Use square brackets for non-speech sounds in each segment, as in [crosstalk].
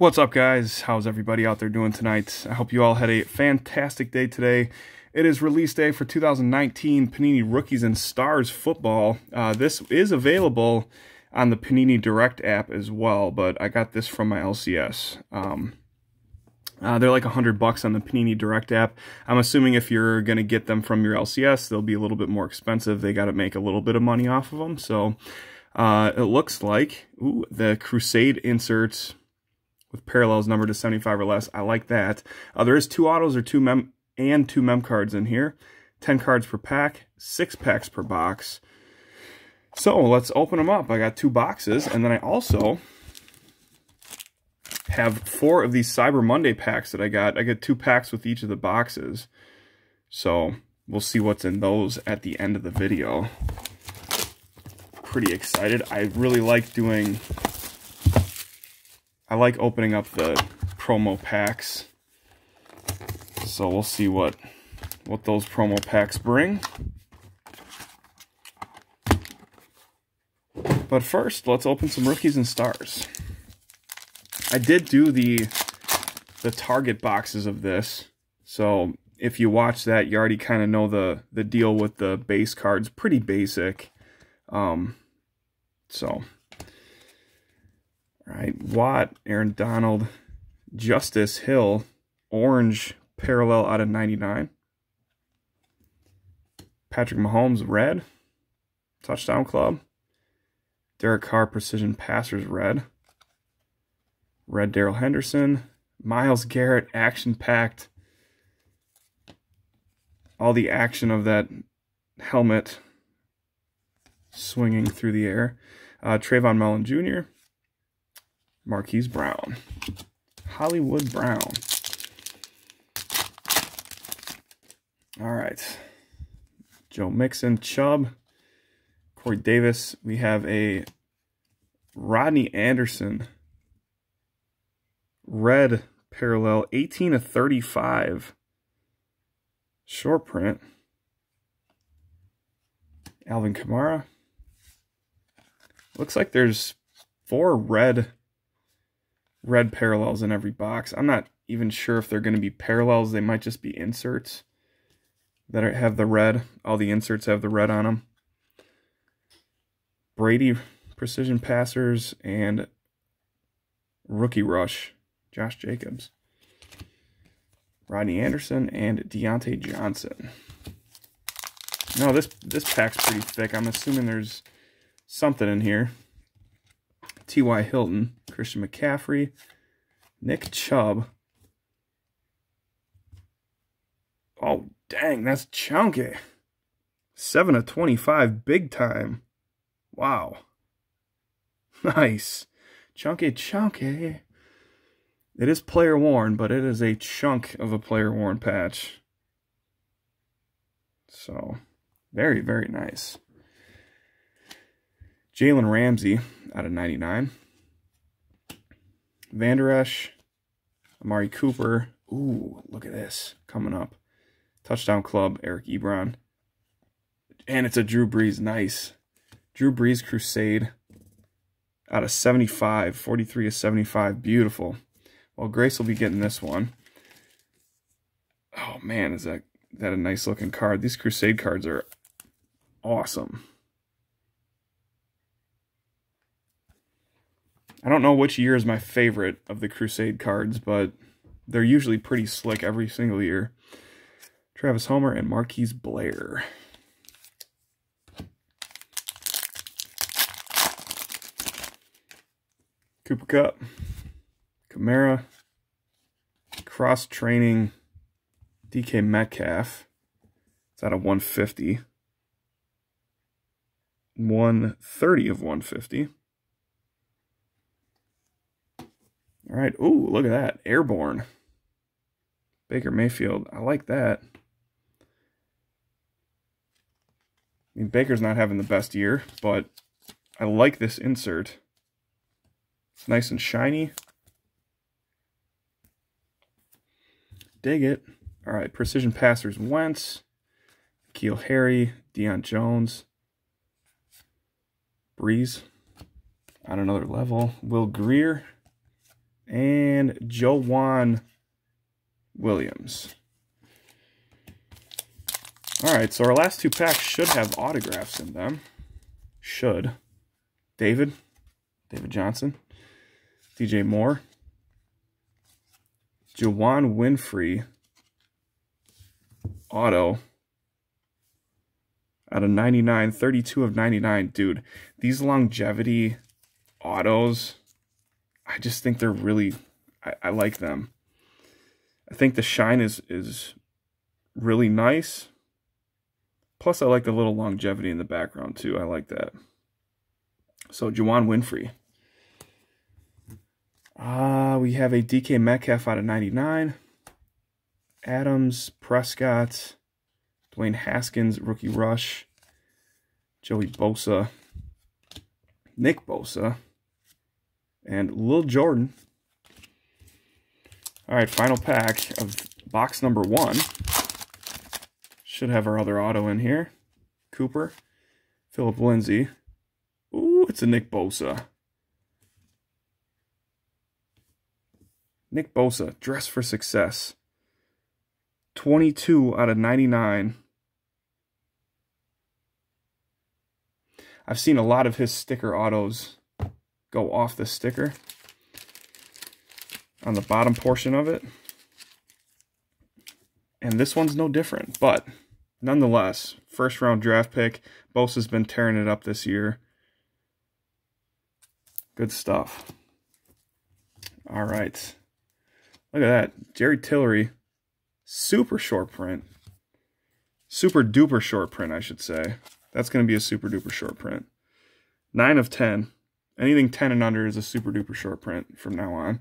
What's up, guys? How's everybody out there doing tonight? I hope you all had a fantastic day today. It is release day for 2019 Panini Rookies and Stars football. Uh, this is available on the Panini Direct app as well, but I got this from my LCS. Um, uh, they're like 100 bucks on the Panini Direct app. I'm assuming if you're going to get them from your LCS, they'll be a little bit more expensive. They got to make a little bit of money off of them. So uh, it looks like ooh, the Crusade inserts with parallels numbered to 75 or less. I like that. Uh, there is two autos or two mem and two mem cards in here. 10 cards per pack, six packs per box. So let's open them up. I got two boxes, and then I also have four of these Cyber Monday packs that I got. I get two packs with each of the boxes. So we'll see what's in those at the end of the video. Pretty excited. I really like doing like opening up the promo packs. So we'll see what what those promo packs bring. But first, let's open some rookies and stars. I did do the the target boxes of this. So if you watch that, you already kind of know the the deal with the base cards. Pretty basic. Um, so right? Watt, Aaron Donald, Justice Hill, orange parallel out of 99. Patrick Mahomes, red. Touchdown Club. Derek Carr, Precision Passers, red. Red Darrell Henderson. Myles Garrett, action-packed. All the action of that helmet swinging through the air. Uh, Trayvon Mullen Jr., Marquise Brown. Hollywood Brown. All right. Joe Mixon, Chubb, Corey Davis. We have a Rodney Anderson red parallel 18 to 35 short print. Alvin Kamara. Looks like there's four red red parallels in every box. I'm not even sure if they're going to be parallels. They might just be inserts that have the red. All the inserts have the red on them. Brady Precision Passers and Rookie Rush, Josh Jacobs. Rodney Anderson and Diontae Johnson. No, this this pack's pretty thick. I'm assuming there's something in here. T.Y. Hilton, Christian McCaffrey, Nick Chubb. Oh, dang, that's chunky. 7 of 25, big time. Wow. [laughs] Nice. Chunky, chunky. It is player worn, but it is a chunk of a player worn patch. So, very, very nice. Jalen Ramsey out of 99. Vander Esch, Amari Cooper. Ooh, look at this coming up. Touchdown Club, Eric Ebron. And it's a Drew Brees. Nice. Drew Brees Crusade out of 75. 43 to 75. Beautiful. Well, Grace will be getting this one. Oh, man, is that, that a nice looking card. These Crusade cards are awesome. I don't know which year is my favorite of the Crusade cards, but they're usually pretty slick every single year. Travis Homer and Marquise Blair. Cooper Kupp, Kamara, cross training DK Metcalf. It's out of 150. 130 of 150. All right. Ooh, look at that. Airborne. Baker Mayfield. I like that. I mean, Baker's not having the best year, but I like this insert. It's nice and shiny. Dig it. All right, Precision Passers Wentz, Keel Harry, Deion Jones, Brees on another level, Will Grier, and Joejuan Williams. All right, so our last two packs should have autographs in them. Should. David, David Johnson, DJ Moore, Juwann Winfree, auto out of 99, 32 of 99. Dude, these longevity autos, I just think they're really, I, I like them. I think the shine is, is really nice. Plus, I like the little longevity in the background, too. I like that. So, Juwann Winfree. Uh, we have a DK Metcalf out of 99. Adams, Prescott, Dwayne Haskins, rookie rush, Joey Bosa, Nick Bosa, and Lil Jordan. All right, final pack of box number one. Should have our other auto in here. Cooper, Philip Lindsay. Ooh, it's a Nick Bosa. Nick Bosa, dress for success. 22 out of 99. I've seen a lot of his sticker autos go off the sticker on the bottom portion of it. And this one's no different, but nonetheless, first round draft pick. Bosa's been tearing it up this year. Good stuff. All right. Look at that. Jerry Tillery super short print. Super duper short print, I should say. That's going to be a super duper short print. 9 of 10. Anything 10 and under is a super duper short print from now on.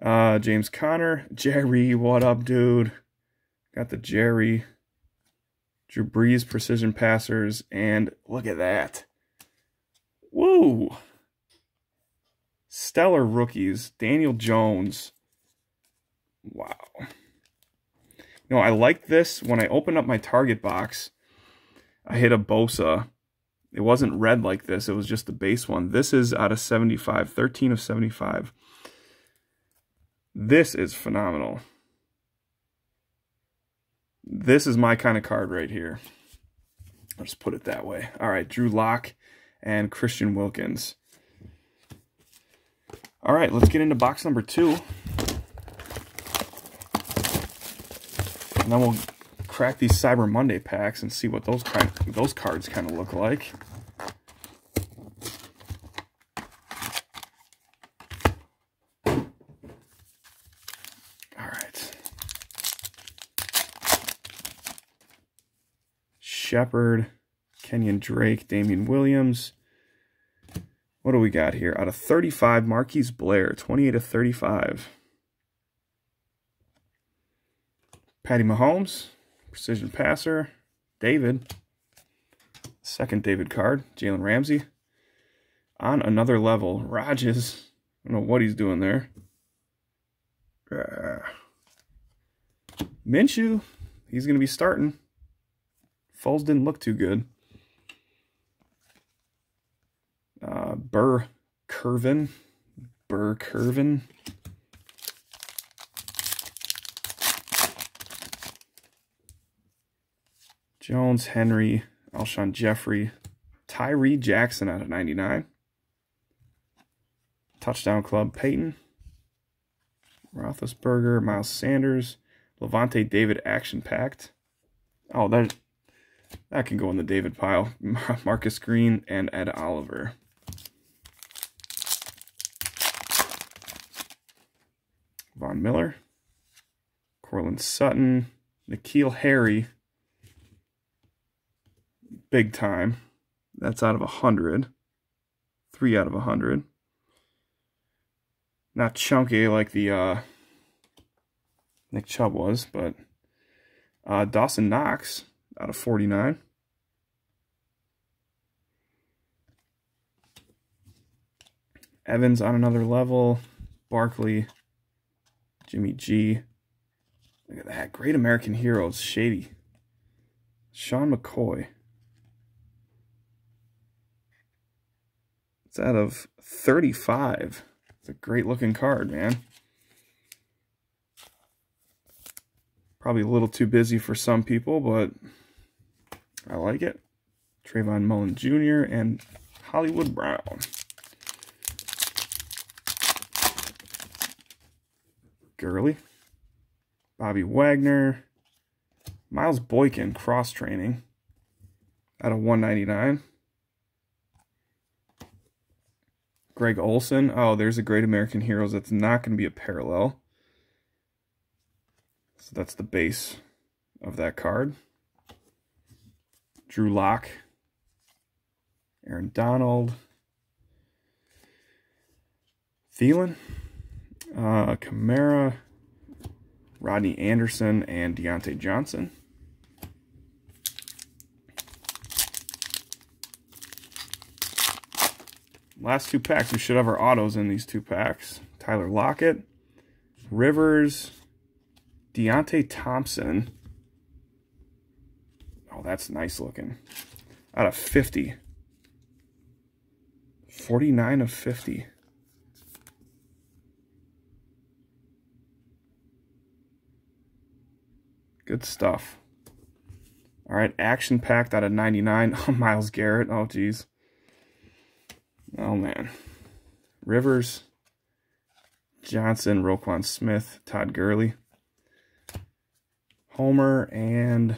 Uh, James Conner, Jerry, what up, dude? Got the Jerry. Drew Brees, precision passers. And look at that. Whoa. Stellar rookies. Daniel Jones. Wow. You know, I like this. When I open up my target box, I hit a Bosa. It wasn't red like this. It was just the base one. This is out of 75. 13 of 75. This is phenomenal. This is my kind of card right here. I'll just put it that way. All right, Drew Lock and Christian Wilkins. All right, let's get into box number two. And then we'll crack these Cyber Monday packs and see what those kind those cards kind of look like. All right. Shepard, Kenyon Drake, Damien Williams. What do we got here? Out of 35, Marquise Blair, 28 of 35. Patty Mahomes, precision passer. David, second David card. Jalen Ramsey. On another level, Rodgers. I don't know what he's doing there. Uh, Minshew, he's going to be starting. Foles didn't look too good. Uh, Burr Curvin. Burr Curvin. Jones, Henry, Alshon Jeffery, Tyree Jackson out of 99. Touchdown Club, Peyton. Roethlisberger, Miles Sanders, Lavonte David Action Packed. Oh, that, that can go in the David pile. [laughs] Marcus Green and Ed Oliver. Von Miller, Courtland Sutton, N'Keal Harry, big time. That's out of a hundred. Three out of a hundred. Not chunky like the uh, Nick Chubb was, but uh, Dawson Knox out of 49. Evans on another level. Barkley. Jimmy G. Look at that. Great American Heroes. Shady. Sean McCoy. It's out of 35. It's a great looking card, man. Probably a little too busy for some people, but I like it. Trayvon Mullen Jr. and Hollywood Brown. Gurley. Bobby Wagner. Miles Boykin, cross training. Out of 199. Greg Olsen. Oh, there's a Great American Heroes that's not going to be a parallel. So that's the base of that card. Drew Lock. Aaron Donald. Thielen. Uh, Kamara. Rodney Anderson and Diontae Johnson. Last two packs, we should have our autos in these two packs. Tyler Lockett, Rivers, Deonte Thompson. Oh, that's nice looking. Out of 50. 49 of 50. Good stuff. All right, action packed out of 99. [laughs] Oh, Myles Garrett. Oh, geez. Oh, man. Rivers, Johnson, Roquan Smith, Todd Gurley, Homer, and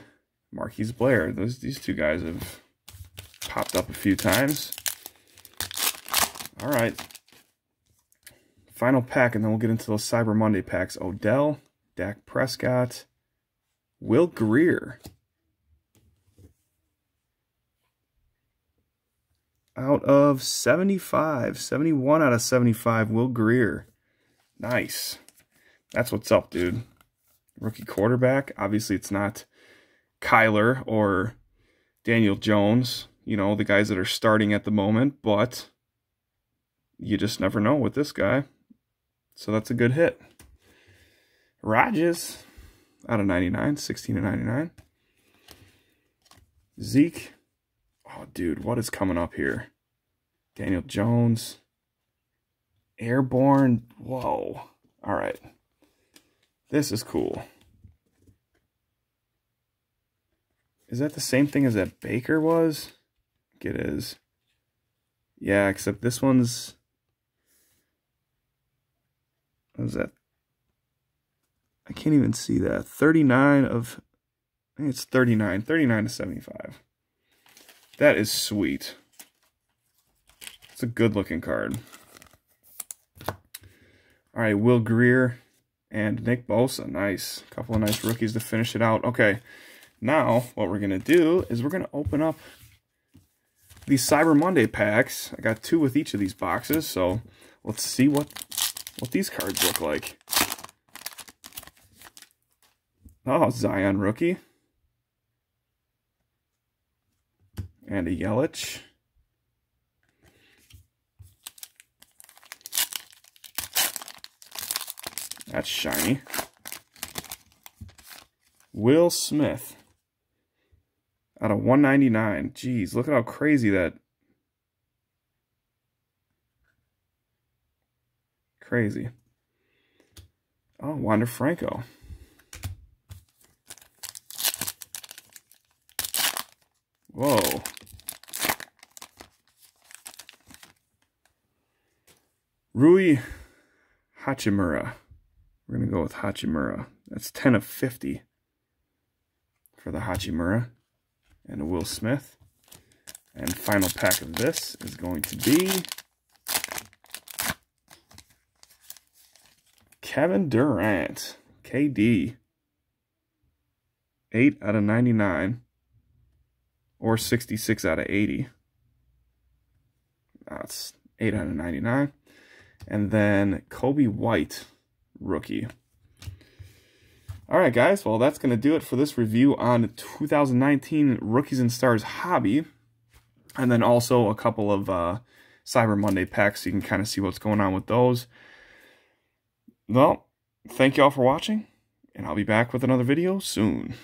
Marquise Blair. Those These two guys have popped up a few times. All right. Final pack, and then we'll get into those Cyber Monday packs. Odell, Dak Prescott, Will Grier. Out of 75. 71 out of 75. Will Grier. Nice. That's what's up, dude. Rookie quarterback. Obviously, it's not Kyler or Daniel Jones. You know, the guys that are starting at the moment. But you just never know with this guy. So that's a good hit. Rodgers out of 99, 16 to 99. Zeke. Oh, dude, what is coming up here? Daniel Jones. Airborne. Whoa. All right. This is cool. Is that the same thing as that Baker was? it is. Yeah, except this one's... What is that? I can't even see that. 39 of, I think it's 39, 39 to 75. That is sweet. It's a good looking card. All right, Will Grier and Nick Bosa. Nice. A couple of nice rookies to finish it out. Okay, now what we're going to do is we're going to open up these Cyber Monday packs. I got two with each of these boxes, so let's see what, what these cards look like. Oh, Zion rookie. And a Yelich. That's shiny. Will Smith. Out of 199. Jeez, look at how crazy that... Crazy. Oh, Wander Franco. Whoa. Rui Hachimura. We're going to go with Hachimura. That's 10 of 50 for the Hachimura and Will Smith. And final pack of this is going to be Kevin Durant, KD. 8 out of 99 or 66 out of 80. That's 899. And then Coby White, rookie. All right, guys. Well, that's going to do it for this review on 2019 Rookies and Stars Hobby. And then also a couple of uh, Cyber Monday packs so you can kind of see what's going on with those. Well, thank you all for watching, and I'll be back with another video soon.